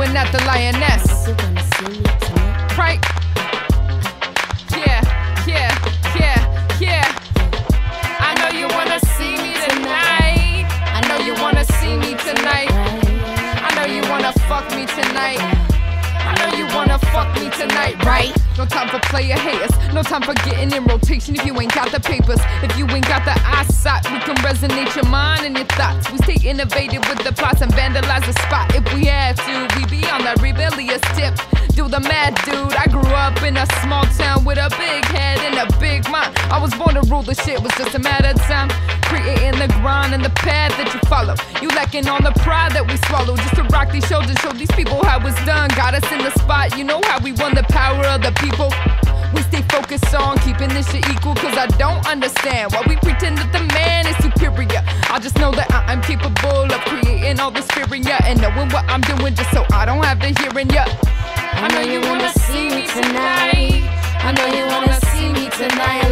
going at the lioness. Right? Yeah, yeah, yeah, yeah. I know you wanna see me tonight. I know you wanna see me tonight. I know you wanna fuck me tonight. Tonight, right? No time for player haters, no time for getting in rotation if you ain't got the papers. If you ain't got the eyesight, we can resonate your mind and your thoughts. We stay innovative with the plots and vandalize the spot if we have to. We be on that rebellious tip. Do the mad dude. I grew up in a small town with a big head and a. I was born to rule the shit, was just a matter of time. Creating the grind and the path that you follow. You lacking on the pride that we swallow. Just to rock these shoulders, show these people how it's done. Got us in the spot, you know how we won the power of the people. We stay focused on keeping this shit equal, cause I don't understand why we pretend that the man is superior. I just know that I- I'm capable of creating all this fear in ya and knowing what I'm doing just so I don't have to hearing ya. I know you wanna see me tonight. I know you wanna see me tonight,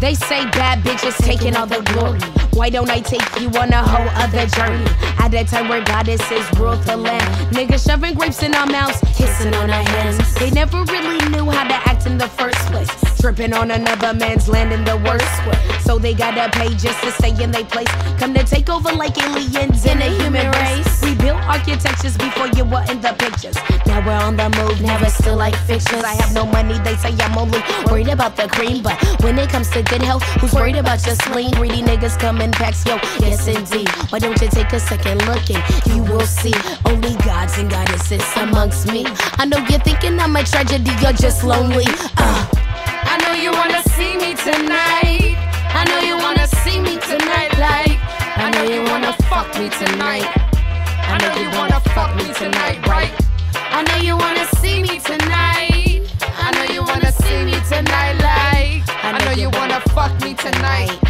They say bad bitches taking all the glory. Why don't I take you on a whole other journey? At that time where goddesses ruled the land. Niggas shoving grapes in our mouths, kissing on our hands. They never really knew how to act in the first place. Tripping on another man's land in the worst way. So they gotta pay just to stay in their place. Come to take over like aliens in a human race. We built architectures before you were in the pictures. We're on the move, never still like fixtures. I have no money, they say I'm only worried about the cream. But when it comes to good health, who's worried about your spleen? Greedy niggas come in packs, yo, yes indeed. Why don't you take a second look and you will see only gods and goddesses amongst me. I know you're thinking I'm a tragedy, you're just lonely. Uh. I know you wanna see me tonight. I know you wanna see me tonight, like I know you wanna fuck me tonight. I know you wanna fuck me tonight, right? I know you wanna see me tonight. I know you wanna see me tonight, like I know you wanna fuck me tonight.